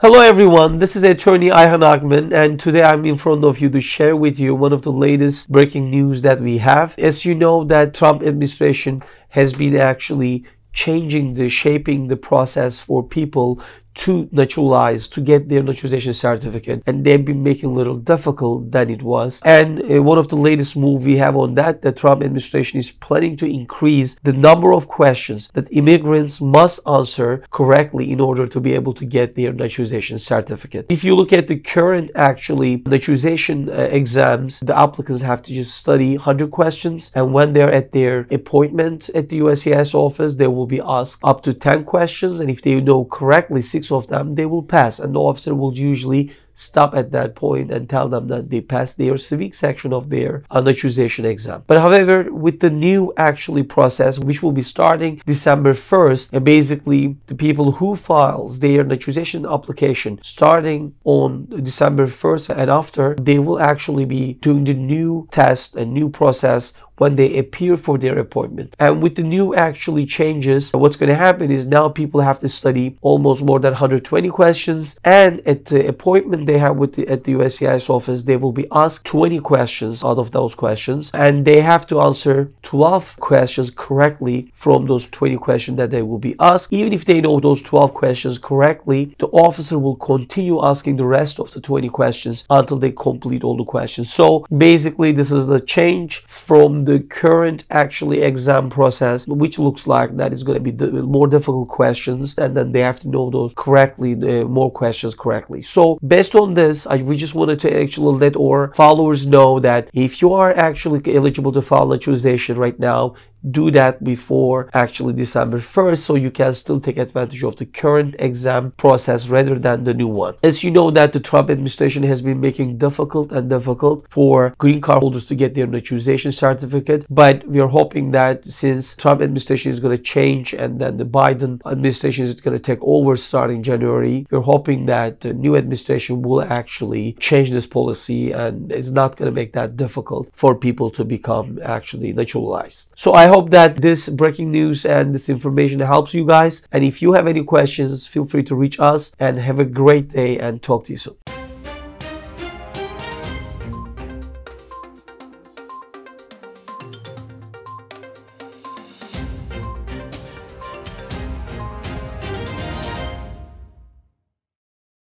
Hello everyone, this is attorney Ayhan Ogmen and today I'm in front of you to share with you one of the latest breaking news that we have. As you know that Trump administration has been actually changing the shaping the process for people to naturalize, to get their naturalization certificate. And they've been making a little difficult than it was. And uh, one of the latest move we have on that, the Trump administration is planning to increase the number of questions that immigrants must answer correctly in order to be able to get their naturalization certificate. If you look at the current actually naturalization uh, exams, the applicants have to just study 100 questions. And when they're at their appointment at the USCIS office, they will be asked up to 10 questions. And if they know correctly six of them, they will pass. And the officer will usually stop at that point and tell them that they passed their civic section of their naturalization exam. But however, with the new actually process, which will be starting December 1st, and basically the people who files their naturalization application starting on December 1st and after, they will actually be doing the new test and new process when they appear for their appointment. And with the new actually changes, what's going to happen is now people have to study almost more than 120 questions and at the appointment they have with the, at the USCIS office, they will be asked 20 questions out of those questions, and they have to answer 12 questions correctly from those 20 questions that they will be asked. Even if they know those 12 questions correctly, the officer will continue asking the rest of the 20 questions until they complete all the questions. So basically, this is the change from the current actually exam process, which looks like that is going to be more difficult questions, and then they have to know those correctly, uh, more questions correctly. So based on this, I, we just wanted to actually let our followers know that if you are actually eligible to file naturalization right now, do that before actually December 1st so you can still take advantage of the current exam process rather than the new one. As you know that the Trump administration has been making difficult and difficult for green card holders to get their naturalization certificate but we are hoping that since Trump administration is going to change and then the Biden administration is going to take over starting January we're hoping that the new administration will actually change this policy and it's not going to make that difficult for people to become actually naturalized. So I hope that this breaking news and this information helps you guys. And if you have any questions, feel free to reach us and have a great day and talk to you soon.